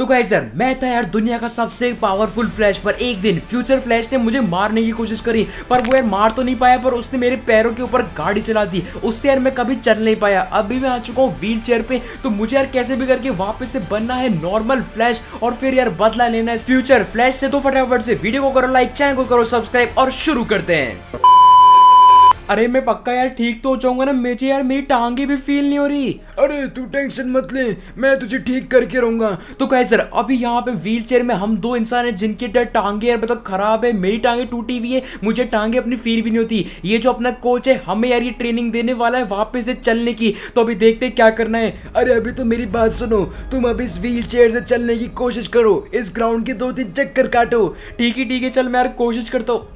तो यार, मैं था यार दुनिया का सबसे पावरफुल फ्लैश पर एक दिन फ्यूचर फ्लैश ने मुझे मारने की कोशिश करी, पर वो यार मार तो नहीं पाया, पर उसने मेरे पैरों के ऊपर गाड़ी चला दी। उससे यार मैं कभी चल नहीं पाया। अभी मैं आ चुका हूँ व्हील चेयर पे तो मुझे यार कैसे भी करके वापस से बनना है नॉर्मल फ्लैश और फिर यार बदला लेना है फ्यूचर फ्लैश से। तो फटाफट से वीडियो को करो लाइक चैनल को करो सब्सक्राइब और शुरू करते हैं। अरे मैं पक्का यार ठीक तो हो जाऊँगा ना मुझे यार मेरी टांगे भी फील नहीं हो रही। अरे तू टेंशन मत ले मैं तुझे ठीक करके रहूँगा। तो कहे सर अभी यहाँ पे व्हील चेयर में हम दो इंसान हैं जिनकी डर टांगे यार मतलब खराब है मेरी टांगे टूटी हुई है मुझे टांगे अपनी फील भी नहीं होती। ये जो अपना कोच है हमें यार ये ट्रेनिंग देने वाला है वापस से चलने की। तो अभी देखते क्या करना है। अरे अभी तो मेरी बात सुनो तुम अभी इस व्हील चेयर से चलने की कोशिश करो इस ग्राउंड के दो तीन चक्कर काटो। ठीक है ठीक है चल मैं यार कोशिश करता हूँ।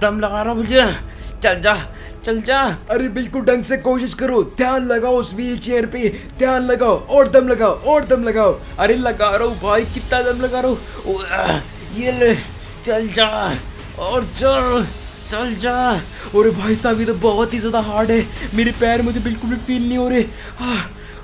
दम लगा रहा मुझे चल जा चल जा। अरे, बिल्कुल ढंग से कोशिश करो। ध्यान लगाओ उस व्हील चेयर पे। ध्यान लगाओ, और दम लगाओ, और दम लगाओ। अरे, लगा रहा हूँ, भाई, कितना दम लगा रहा हूँ। ये ले, चल जा, और चल चल जा। अरे, भाई साहब, ये तो बहुत ही ज़्यादा हार्ड है। मेरे पैर मुझे बिल्कुल भी फील नहीं हो रहे।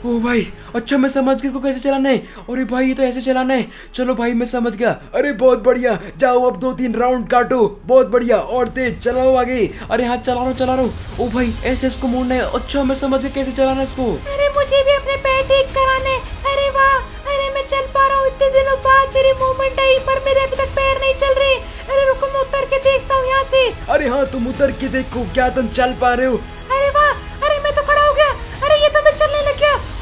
ओ भाई अच्छा मैं समझ गया इसको कैसे चलाना है। अरे भाई ये तो ऐसे चलाना है। चलो भाई मैं समझ गया। अरे बहुत बढ़िया। जाओ अब दो तीन राउंड काटो। बहुत बढ़िया। और तेज चलाओ आगे। अरे हाँ चला रहा चला रहा ओ भाई ऐसे इसको मोड़ना है। अच्छा मैं समझ गया कैसे चलाना है इसको। अरे मुझे भी अपने पैर ठीक कराने अरे वाह अरे मैं चल पा रहा हूँ। इतने दिनों बाद मेरी मूवमेंट आई पर मेरे अभी तक पैर नहीं चल रहे। अरे रुको मैं उतर के देखता हूँ यहाँ से। अरे हाँ तुम उतर के देखो क्या तुम चल पा रहे हो।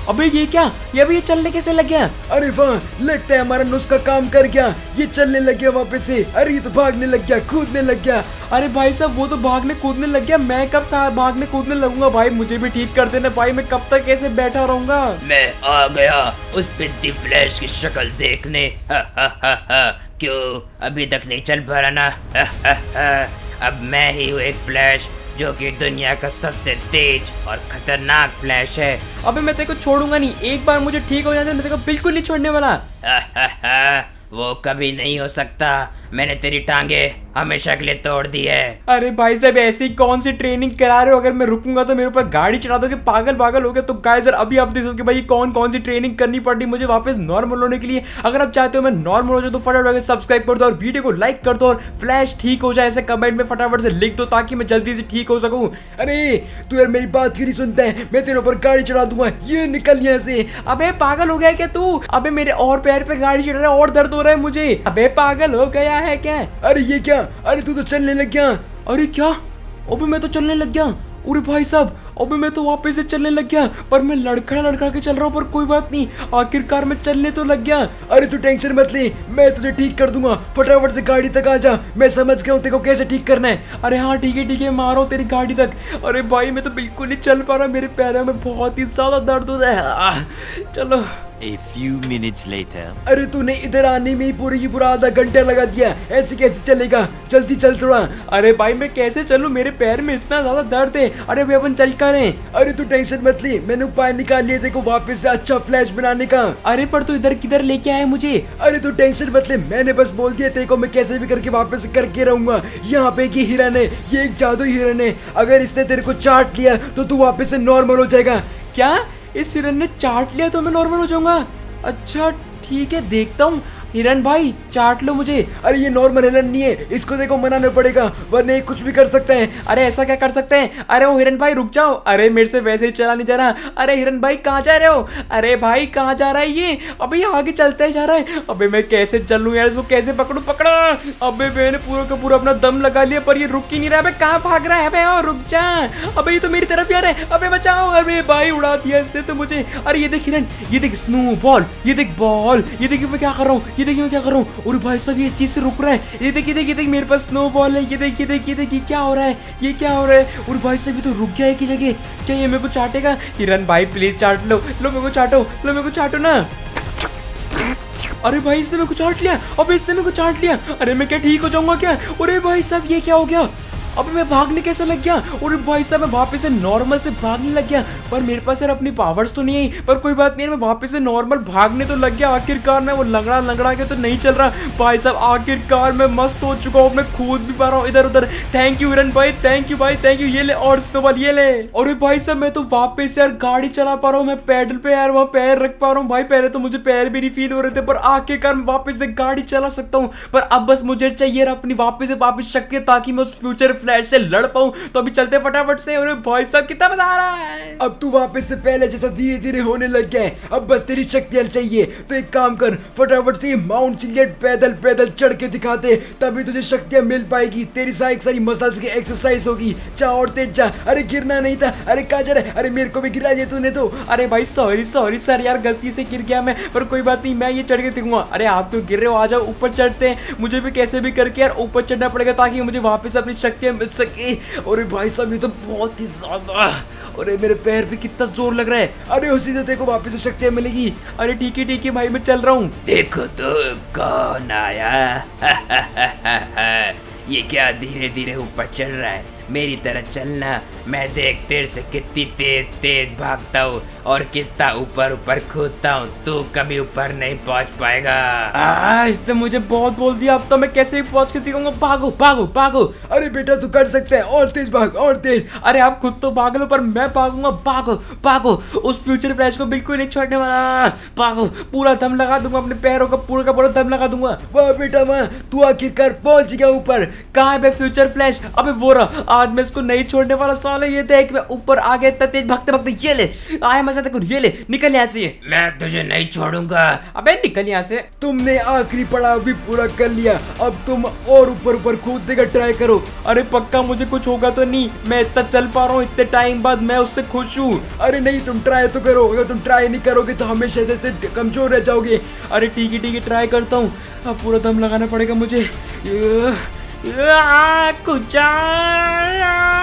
अबे ये क्या? ये अभी ये चलने कैसे लग गया? अरे वाह लगता है हमारा नुस्खा काम कर गया। ये चलने लग गया वापस से। अरे ये तो भागने लग गया कूदने लग गया। अरे भाई साहब वो तो भागने कूदने लग गया। मैं कब कहा भागने कूदने लगूँगा भाई? मुझे भी ठीक कर देना भाई मैं कब तक ऐसे बैठा रहूँगा? मैं आ गया उस पिद्दी फ्लैश की शक्ल देखने। हा, हा, हा, हा। क्यों? अभी तक नहीं चल पा रहा ना। हा, हा, हा। अब मैं ही हूँ एक फ्लैश। जो कि दुनिया का सबसे तेज और खतरनाक फ्लैश है। अबे मैं तेरे को छोड़ूँगा नहीं। एक बार मुझे ठीक हो जाए मैं तेरे को बिल्कुल नहीं छोड़ने वाला। वो कभी नहीं हो सकता। मैंने तेरी टांगे हमेशा के लिए तोड़ दी है। अरे भाई साहब ऐसी कौन सी ट्रेनिंग करा रहे हो? अगर मैं रुकूँगा तो मेरे ऊपर गाड़ी चढ़ा दोगे पागल पागल हो गया तो गाय सर अभी आप देख सकते भाई कौन कौन सी ट्रेनिंग करनी पड़ रही मुझे वापस नॉर्मल होने के लिए। अगर आप चाहते हो मैं नॉर्मल हो जाए तो फटाफट सब्सक्राइब कर दो और वीडियो को लाइक कर दो और फ्लैश ठीक हो जाए ऐसे कमेंट में फटाफट से लिख दो ताकि मैं जल्दी से ठीक हो सकूँ। अरे तू यार मेरी बात क्यों नहीं सुनता है? मैं तेरे ऊपर गाड़ी चढ़ा दूँगा। ये निकल यहाँ से। अबे पागल हो गया क्या तू? अबे मेरे और पैर पे गाड़ी चढ़ रहा है और दर्द हो रहा है मुझे। अबे पागल हो गया है क्या? अरे ये क्या? अरे तू तो चलने लग गया। अरे क्या? अबे मैं तो चलने लग गया। अरे भाई साहब, अबे मैं तो वापस से चलने लग गया। पर मैं लड़खड़ा लड़खड़ा के चल रहा हूँ, पर कोई बात नहीं। आखिरकार मैं चलने तो लग गया। अरे तू टेंशन मत ले, मैं तुझे ठीक कर दूँगा। फटाफट से गाड़ी तक आ जा। मैं समझ गया हूँ तेरे को कैसे ठीक करना है। अरे हाँ ठीक है ठीक है मारो तेरी गाड़ी तक। अरे भाई, मैं तो बिल्कुल नहीं चल पा रहा। मेरे पैरों में बहुत ही ज़्यादा दर्द हो रहा है। चलो। A few minutes later. अरे तूने इधर आने में ही पूरी की पूरा आधा घंटा लगा दिया ऐसे कैसे चलेगा? जल्दी चल थोड़ा। अरे भाई, मैं कैसे चलूँ? मेरे पैर में इतना ज़्यादा दर्द है। अरे भाई, अपन चल कर अरे तू टेंशन मत ले। मैंने उपाय निकाल लिया देखो, वापस से अच्छा फ्लैश बनाने का। अरे, पर तू इधर किधर लेके आया मुझे? अरे तू टेंशन मत ले। मैंने बस बोल दिया, तेरे को मैं कैसे भी करके वापस करके रहूँगा। यहाँ पे की हिरन है। ये एक जादू हिरन है। अगर इसने तेरे को चाट लिया तो तू वापस से नॉर्मल हो जाएगा। क्या? इस सिरन ने चाट लिया तो मैं नॉर्मल हो जाऊँगा। अच्छा ठीक है, देखता हूँ। हिरन भाई, चाट लो मुझे। अरे, ये नॉर्मल हिरन नहीं है। इसको देखो, मनाना पड़ेगा, वरना ये कुछ भी कर सकते हैं। अरे, ऐसा क्या कर सकते हैं? अरे वो हिरन भाई, रुक जाओ। अरे, मेरे से वैसे ही चला नहीं जा रहा। अरे, हिरन भाई, कहाँ जा रहे हो? अरे भाई, कहाँ जा रहा है ये? अभी आगे चलता जा रहा है। अबे, मैं कैसे चलूँ यार इसको? कैसे पकड़ू? पकड़ा। अबे, मैंने पूरा का पूरा अपना दम लगा लिया, पर ये रुक ही नहीं रहा। है कहाँ भाग रहा है? अबे रुक जा। अबे, ये तो मेरी तरफ़ रहा है। अबे, बचाओ। अरे, भाई, उड़ा दिया इसने तो मुझे। अरे, ये देख हिरन, ये देख स्नो बॉल ये देख बॉल। ये देखिए मैं क्या कर रहा हूँ? ये देखिए मैं क्या कर रहा हूँ? और भाई साहब, ये इस चीज़ से रुक रहा है। ये देखिए देखिए देखिए, मेरे पास स्नो बॉल है। ये देखिए देखिए देख ये देख ये क्या हो रहा है? ये क्या हो रहा है? और भाई साहब, ये तो रुक गया है की जगह। क्या ये मेरे को चाटेगा? हिरन भाई प्लीज़ चाट लो। लो, मेरे को चाटो। लो, मेरे को चाटो ना। अरे भाई, इसने मेरे को चाट लिया। अब इसने मेरे को चाट लिया। अरे मैं क्या ठीक हो जाऊँगा क्या? अरे भाई साहब, ये क्या हो गया? अबे मैं भागने कैसे लग गया? और भाई साहब, मैं वापस से नॉर्मल से भागने लग गया। पर मेरे पास यार अपनी पावर्स तो नहीं आई पर कोई बात नहीं मैं वापस से नॉर्मल भागने तो लग गया। आखिरकार मैं वो लंगड़ा लंगड़ा के तो नहीं चल रहा। भाई साहब, आखिरकार मैं मस्त हो चुका हूँ। मैं कूद भी पा रहा हूँ इधर उधर थैंक यू हिरन भाई थैंक यू भाई थैंक यू ये ले और स्नोबॉल ये ले। और भाई साहब, मैं तो वापस यार गाड़ी चला पा रहा हूँ। मैं पैडल पे यार, वहाँ पैर रख पा रहा हूँ। भाई, पहले तो मुझे पैर भी नहीं फील हो रहे थे, पर आखिरकार मैं वापस से गाड़ी चला सकता हूँ। पर अब बस मुझे चाहिए अपनी वापस से वापस शक्ति, ताकि मैं उस फ्यूचर फ्लैश से लड़ पाऊँ तो अभी चलते फटाफट से और भाई साहब कितना मज़ा आ रहा है। अब तू वापस से पहले जैसा धीरे धीरे होने लग गया है अब बस तेरी शक्तियाँ चाहिए। तो एक काम कर फटाफट से माउंट चिलियट पैदल पैदल चढ़ के दिखाते तभी तुझे शक्तियाँ मिल पाएगी। तेरी सारी सारी मसल्स की एक्सरसाइज होगी। जा और तेज जा। अरे गिरना नहीं था। अरे कहा जा रहा अरे मेरे को भी गिरा दिया तूने तो। अरे भाई सॉरी सॉरी सर यार गलती से गिर गया मैं पर कोई बात नहीं मैं ये चढ़ के दिखूँगा। अरे आप तो गिर रहे हो आ जाओ ऊपर चढ़ते हैं। मुझे भी कैसे भी करके यार ऊपर चढ़ना पड़ेगा ताकि मुझे वापस अपनी शक्तियाँ मिल सके। अरे भाई साहब, ये तो बहुत ही ज़्यादा। अरे मेरे पैर पे कितना ज़ोर लग रहा है। अरे उसी से देखो, वापस से शक्तियाँ मिलेगी। अरे ठीक है ठीक है, भाई, मैं चल रहा हूँ। देखो तो कौन आया। ये क्या धीरे धीरे ऊपर चल रहा है। मेरी तरह चलना मैं देख तेरे से कितनी तेज तेज भागता हूँ और कितना ऊपर ऊपर कूदता हूँ। तू कभी ऊपर नहीं पहुँच पाएगा। आ, इसने मुझे बहुत बोल दिया। अब तो मैं कैसे पहुँच के दिखाऊँगा। भागो भागो भागो। अरे बेटा तू कर सकता है। और तेज भाग और तेज। अरे आप खुद तो भाग लो पर मैं भागूँगा। भागो भागो। उस फ्यूचर फ्लैश को बिल्कुल नहीं छोड़ने वाला। भागो। पूरा दम लगा दूँगा अपने पैरों का पूरा का पूरा दम लगा दूँगा। वाह बेटा वाह। तू आखिरकार पहुँच गया ऊपर। कहा है फ्यूचर फ्लैश अबे वो रहा। आज मैं इसको नहीं छोड़ने वाला साले। ये देख मैं ऊपर आ गया इतना तेज भागते भागते ये ले आया मज़ा देखो ये ले निकल यहाँ से मैं तुझे नहीं छोड़ूँगा। अबे निकल यहाँ से। तुमने आखिरी पड़ाव भी पूरा कर लिया अब तुम और ऊपर ऊपर कूदने का ट्राई करो। अरे पक्का मुझे कुछ होगा तो नहीं मैं इतना चल पा रहा हूँ इतने टाइम बाद मैं उससे खुश हूँ। अरे नहीं तुम ट्राई तो करो अगर तुम ट्राई नहीं करोगे तो हमेशा से, से कमज़ोर रह जाओगे। अरे ठीक है ठीक है ट्राई करता हूँ। अब पूरा दम लगाना पड़ेगा मुझे। ये- आ, कुचा अरे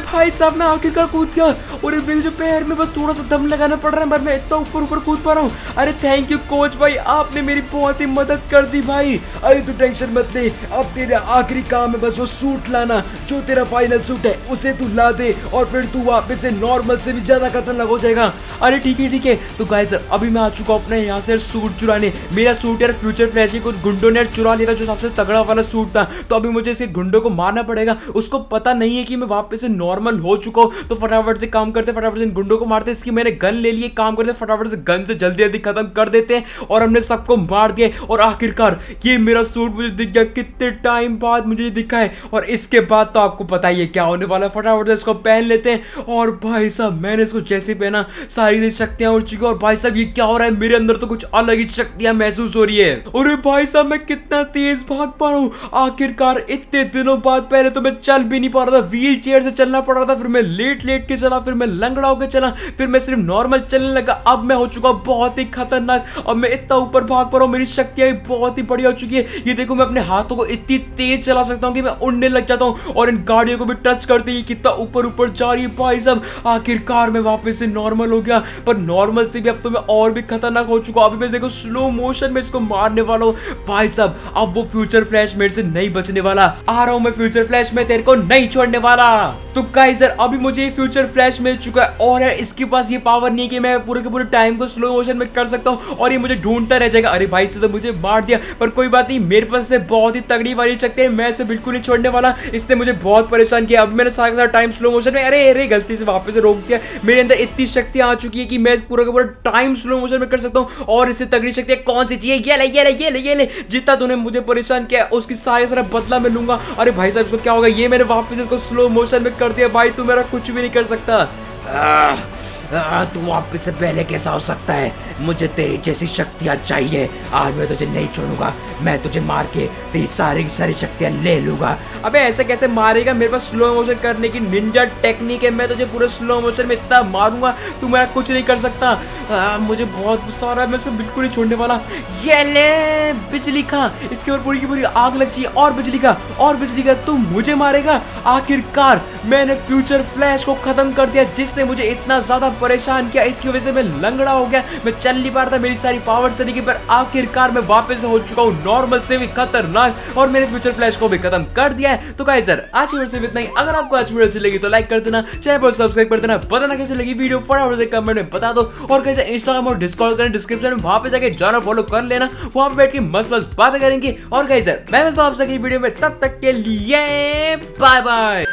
भाई साहब मैं आखिरकार कूद गया। अरे मेरे जो पैर में बस थोड़ा सा दम लगाना पड़ रहा है, मैं इतना ऊपर ऊपर कूद पा रहा हूँ। अरे थैंक यू कोच भाई, आपने मेरी बहुत ही मदद कर दी भाई। अरे तू टेंशन मत ले, अब तेरा आखिरी काम है बस वो सूट लाना, जो तेरा फाइनल सूट है, उसे तू ला दे और फिर तू वापस से नॉर्मल से भी ज़्यादा खतरनाक हो जाएगा। अरे ठीक है ठीक है। तो गाइस अभी मैं आ चुका हूँ अपने यहाँ से सूट चुराने। मेरा सूट यार फ्यूचर फ्लैश ही, कुछ गुंडों ने चुरा लिया था जो सबसे तगड़ा वाला सूट था। तो अभी मुझे इसे गुंडों को मारना पड़ेगा। उसको पता नहीं है कि मैं वापस से नॉर्मल हो चुका हूँ। तो फटाफट से काम करते फटाफट से इन गुंडों को मारते इसकी मैंने गन ले लिए काम करते फटाफट से गन से जल्दी जल्दी खत्म कर देते हैं और हमने सबको मार दिया और आखिरकार, ये मेरा सूट मुझे दिख गया कितने टाइम बाद मुझे दिखा है। और इसके बाद तो आपको पता ही है क्या होने वाला फटाफट से इसको पहन लेते हैं। और भाई साहब, मैंने इसको जैसे पहना, सारी शक्तियाँ उड़ चुकी और भाई साहब, ये क्या हो रहा है? मेरे अंदर तो कुछ अलग ही शक्तियाँ महसूस हो रही है। अरे भाई साहब, मैं कितना तेज भाग पा रहा हूँ। आखिरकार, इतने दिनों बाद पहले तो मैं चल भी नहीं पा रहा था। व्हील चेयर से चलना पड़ रहा था, फिर मैं लेट लेट के चला, फिर मैं लंगड़ा होकर चला, फिर मैं सिर्फ़ नॉर्मल चलने लगा। अब मैं हो चुका बहुत ही खतरनाक अब मैं इतना ऊपर भाग पा रहा हूँ, मेरी शक्तियाँ बहुत ही बढ़िया हो चुकी है। ये देखो, मैं अपने हाथों को इतनी तेज चला सकता हूँ कि मैं उड़ने लग जाता हूँ और इन गाड़ियों को भी टच करते ही कितना ऊपर ऊपर जा रही है भाई साहब। आखिरकार मैं वापस से नॉर्मल हो गया, पर नॉर्मल से भी अब तो मैं और भी खतरनाक हो चुका अभी मैं देखो स्लो मोशन में इसको मारने वाला हूँ। भाई साहब, अब वो फ्यूचर फ्लैश मेरे से नहीं बचने वाला। आ रहा हूँ मैं फ्यूचर फ्लैश में, तेरे को नहीं छोड़ने वाला। तो गाइस यार, अभी मुझे फ्यूचर फ्लैश मिल चुका है और यार, इसके पास ये पावर नहीं कि मैं पूरे के पूरे टाइम को स्लो मोशन में कर सकता हूँ और ये मुझे ढूंढता रह जाएगा। अरे भाई से तो मुझे मार दिया, पर कोई बात नहीं, मेरे पास से बहुत ही तगड़ी वाली शक्ति है, मैं इसे बिल्कुल नहीं छोड़ने वाला। इसने मुझे बहुत परेशान किया। अब मैंने सारा सारा टाइम स्लो मोशन में, अरे अरे, गलती से वापस से रोक दिया। मेरे अंदर इतनी शक्ति आ चुकी है कि मैं पूरा का पूरा टाइम स्लो मोशन में कर सकता हूँ और इससे तगड़ी शक्ति कौन सी चाहिए ये ले ये ले ये ले ये ले। जितना तूने मुझे परेशान किया, उसकी सारे सारा बदला मैं लूँगा। अरे भाई साहब, इसको क्या होगा? ये मैंने वापस इसको स्लो मोशन में कर दिया। भाई, तू मेरा कुछ भी नहीं कर सकता। Ah. तू वापस से पहले कैसा हो सकता है? मुझे तेरी जैसी शक्तियाँ चाहिए। आज मैं तुझे नहीं छोड़ूँगा। मैं तुझे मार के तेरी सारी की सारी शक्तियाँ ले लूँगा। अबे ऐसे कैसे मारेगा? मेरे पास स्लो मोशन करने की निंजा टेक्निक है। मैं तुझे पूरे स्लो मोशन में इतना मारूँगा तू मेरा कुछ नहीं कर सकता। आ, मुझे बहुत गुस्सा आ रहा है। मैं इसको बिल्कुल नहीं छोड़ने वाला। ये ले बिजली का। इसके ऊपर पूरी की पूरी आग लग चाहिए और बिजली का और बिजली का। तू मुझे मारेगा? आखिरकार मैंने फ्यूचर फ्लैश को खत्म कर दिया जिसने मुझे इतना ज़्यादा परेशान किया। इसकी वजह से मैं लंगड़ा हो गया। मैं चल नहीं पा रहा था, मेरी सारी पावर चली गई, पर आखिरकार मैं वापस हो चुका हूँ। नॉर्मल से भी खतरनाक और मेरे फ्यूचर फ्लैश को भी खत्म कर दिया है। तो गाइस सर आज की वीडियो इतना ही। अगर आपको आज वीडियो अच्छी लगी तो लाइक कर देना। चैनल पर सब्सक्राइब कर देना। बताना कैसे लगी वीडियो फटाफट से कमेंट में बता दो। और कैसे इंस्टाग्राम और डिस्कॉर्ड करें। डिस्क्रिप्शन में वहाँ पे जाके जाना फॉलो कर लेना। वहाँ पे बैठ के मस्त मस्त बातें करेंगे। और गाइस सर मैं मिलता हूँ आपसे वीडियो में। तब तक के लिए बाय बाय